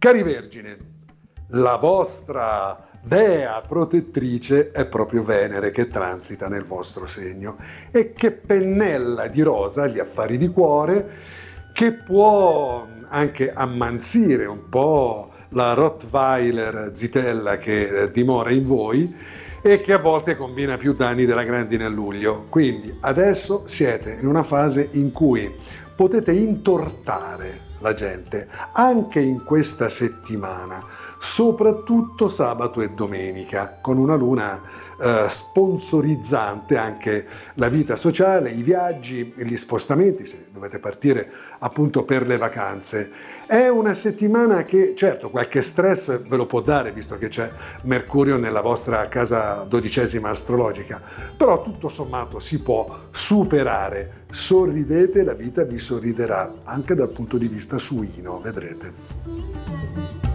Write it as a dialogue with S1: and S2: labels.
S1: Cari Vergine, la vostra dea protettrice è proprio Venere che transita nel vostro segno e che pennella di rosa gli affari di cuore, che può anche ammansire un po' la Rottweiler zitella che eh, dimora in voi e che a volte combina più danni della grandine a luglio. Quindi adesso siete in una fase in cui potete intortare la gente anche in questa settimana soprattutto sabato e domenica, con una luna eh, sponsorizzante anche la vita sociale, i viaggi, gli spostamenti, se dovete partire appunto per le vacanze. È una settimana che, certo, qualche stress ve lo può dare, visto che c'è Mercurio nella vostra casa dodicesima astrologica, però tutto sommato si può superare. Sorridete, la vita vi sorriderà, anche dal punto di vista suino, vedrete.